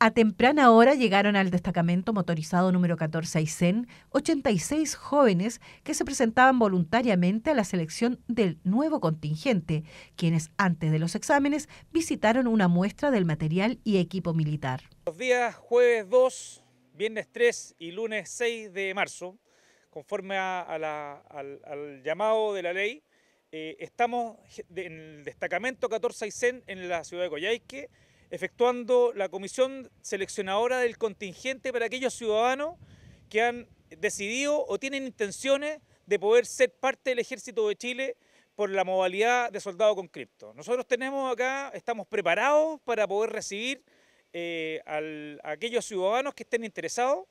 A temprana hora llegaron al destacamento motorizado número 14 Aysén 86 jóvenes que se presentaban voluntariamente a la selección del nuevo contingente, quienes antes de los exámenes visitaron una muestra del material y equipo militar. Los días jueves 2, viernes 3 y lunes 6 de marzo, conforme al, llamado de la ley, eh, estamos en el destacamento 14 Aysén en la ciudad de Coyhaique, efectuando la comisión seleccionadora del contingente para aquellos ciudadanos que han decidido o tienen intenciones de poder ser parte del ejército de Chile por la modalidad de soldado con cripto. Nosotros tenemos acá, estamos preparados para poder recibir eh, a aquellos ciudadanos que estén interesados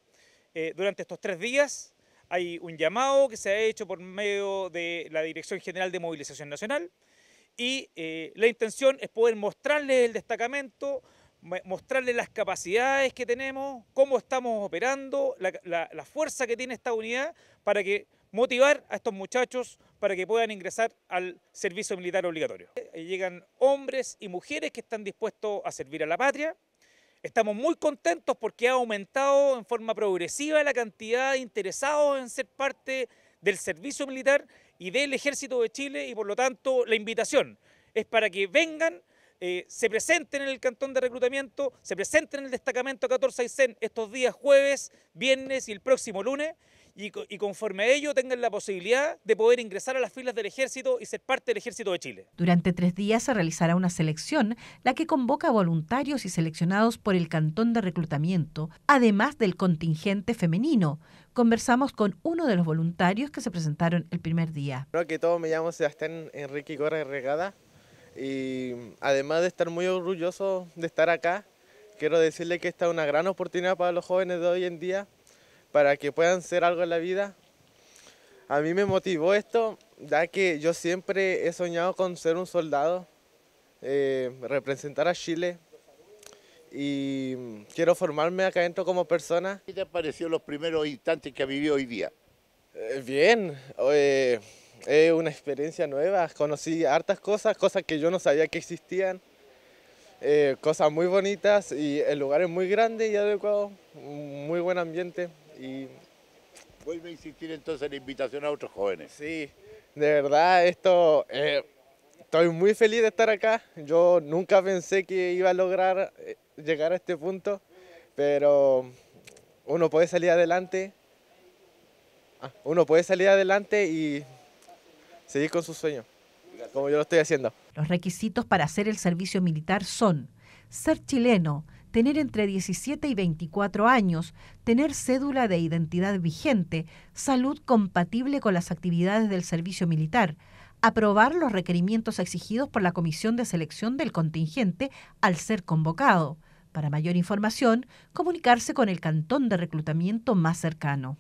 eh, durante estos tres días. Hay un llamado que se ha hecho por medio de la Dirección General de Movilización Nacional, y eh, la intención es poder mostrarles el destacamento, mostrarles las capacidades que tenemos, cómo estamos operando, la, fuerza que tiene esta unidad para que motivar a estos muchachos para que puedan ingresar al servicio militar obligatorio. Eh, llegan hombres y mujeres que están dispuestos a servir a la patria. Estamos muy contentos porque ha aumentado en forma progresiva la cantidad de interesados en ser parte del servicio militar y del Ejército de Chile y por lo tanto la invitación es para que vengan, eh, se presenten en el cantón de reclutamiento, se presenten en el destacamento 14 Aysén estos días jueves, viernes y el próximo lunes y, y, conforme a ello tengan la posibilidad de poder ingresar a las filas del ejército y ser parte del ejército de Chile. Durante tres días se realizará una selección, la que convoca voluntarios y seleccionados por el cantón de reclutamiento, además del contingente femenino. Conversamos con uno de los voluntarios que se presentaron el primer día. Creo que todo me llamo Sebastián Enrique Corre Regada y además de estar muy orgulloso de estar acá, quiero decirle que esta es una gran oportunidad para los jóvenes de hoy en día para que puedan ser algo en la vida. A mí me motivó esto, ya que yo siempre he soñado con ser un soldado, eh, representar a Chile y quiero formarme acá adentro como persona. ¿Qué te han parecido los primeros instantes que ha vivido hoy día? Eh, bien, eh, es una experiencia nueva, conocí hartas cosas, cosas que yo no sabía que existían, cosas muy bonitas y el lugar es muy grande y adecuado, muy buen ambiente. Y... Vuelve a insistir entonces en la invitación a otros jóvenes. Sí, de verdad esto, eh, estoy muy feliz de estar acá. Yo nunca pensé que iba a lograr eh, llegar a este punto, pero uno puede salir adelante. Ah, uno puede salir adelante y seguir con sus sueños, como yo lo estoy haciendo. Los requisitos para hacer el servicio militar son ser chileno, tener entre 17 y 24 años, tener cédula de identidad vigente, salud compatible con las actividades del servicio militar, aprobar los requerimientos exigidos por la Comisión de Selección del contingente al ser convocado. Para mayor información, comunicarse con el cantón de reclutamiento más cercano.